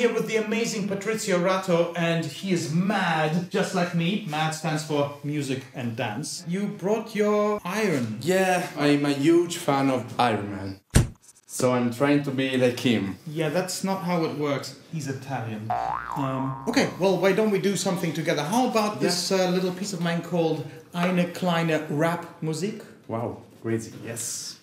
here with the amazing Patrizio Ratto, and he is mad, just like me. Mad stands for music and dance. You brought your iron. Yeah, I'm a huge fan of Iron Man. So I'm trying to be like him. Yeah, that's not how it works. He's Italian. Um, okay, well, why don't we do something together? How about this uh, little piece of mine called Eine kleine Rap Musik? Wow, crazy. Yes.